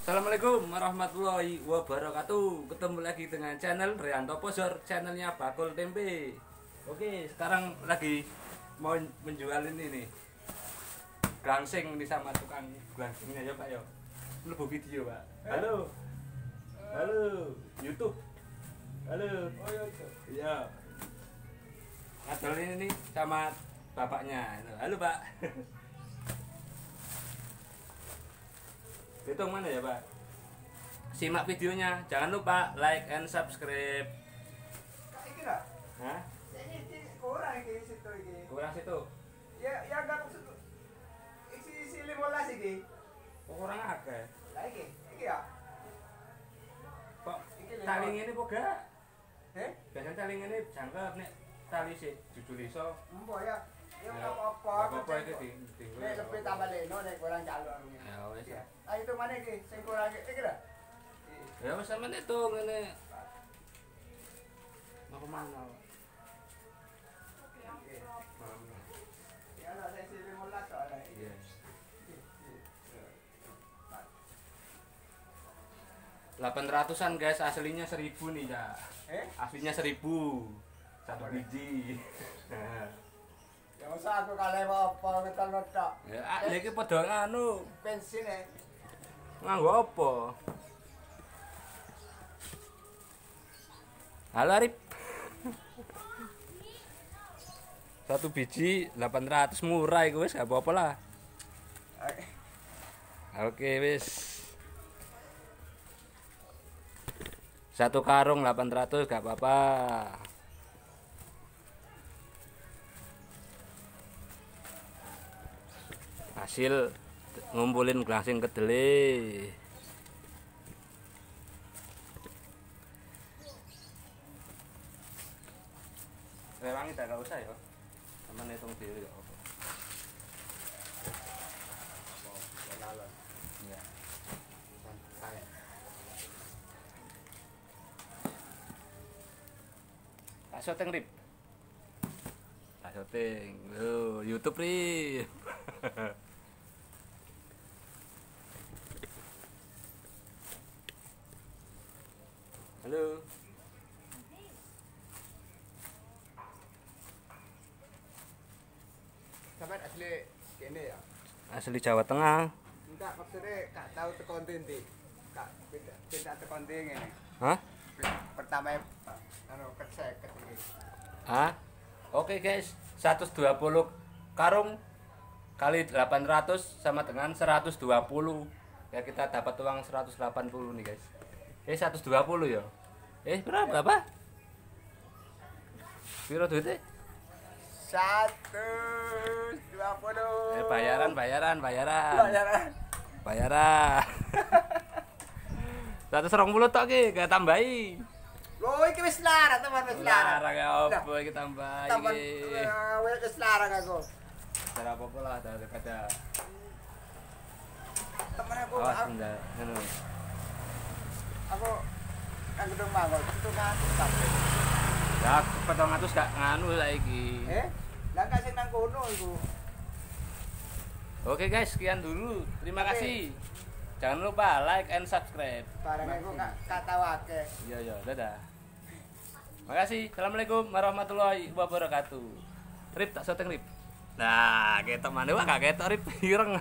Assalamualaikum warahmatullahi wabarakatuh. Ketemu lagi dengan channel Rianto Posor. Channelnya Bakul Tempe. Oke sekarang lagi mau menjual ini nih. Gangsing nih sama tukang gangsingnya ya pak ya. Lebu video pak. Halo. Halo Youtube. Halo. Oh iya itu. Iya. Ngadol ini nih sama bapaknya. Halo pak Hitung mana ya pak? Simak videonya, jangan lupa like and subscribe. Iki lah. Hah? Kurang iki situ iki. Kurang situ. Ya ya enggak maksud isi isi 15 iki. Kurang akeh? Lah iki, iki ya. Kok tali ini kok gak? Eh? Biasanya tali ini jangkep nek tali sih judul iso. Empo ya. Ya Ya, enggak apa-apa. Apa iki di di. Nek lebih tambah leno nek kurang calon. Ya wis. Ya. Itu mana iki? Sing kurang iki iki lah. Ya wis sampean hitung ngene. Mau? Pak? Ya lah sing 15 soalnya. Iya. Delapan ratusan guys, aslinya seribu nih ya. Eh? Aslinya seribu satu biji. Ya usah aku kalih apa ngetel-ngetel. ya, ah, ya iki padha anu Bensin eh. Nganggo apa? Halo Arif. Satu biji 800 murah iku wis gak apa-apa lah. Oke wis. Satu karung 800 gak apa-apa. Hasil ngumpulin glassing kedele. Rewangi tak usah ya. Sama hitung dhewe ya apa. Iya. Tak syuting rip. Tak syuting. Lho, YouTube rip. Halo. Sampai asli kene ya. Asli Jawa Tengah. Enggak maksudnya gak tahu tekan ndi. Kak beda beda tekan ndi ngene. Hah? Pertama anu kesek ketiki. Hah? Oke guys, 120 karung kali 800 sama dengan 120. Ya kita dapat uang 180 nih guys. Eh 120 ya. Eh berapa berapa? Piro duitnya? Satu dua puluh. Eh bayaran bayaran bayaran. Bayaran. Bayaran. 120 tok ki, gak tambahi. Lo iki wis larang teman wis larang. Larang ya opo iki tambahi. Teman iki. eh, wis larang aku. Cara apa lah daripada Temen aku awas aku, anu. aku kan gedung itu kan kabeh. Ya, petong atus gak nganu saiki. Eh? Lah kasih nang kono iku. Oke guys, sekian dulu. Terima Oke. kasih. Jangan lupa like and subscribe. Barang aku gak kata wake. Iya, iya, dadah. Makasih. Assalamualaikum warahmatullahi wabarakatuh. Rip tak syuting Rip. Nah, ketok mana wah gak ketok Rip ireng.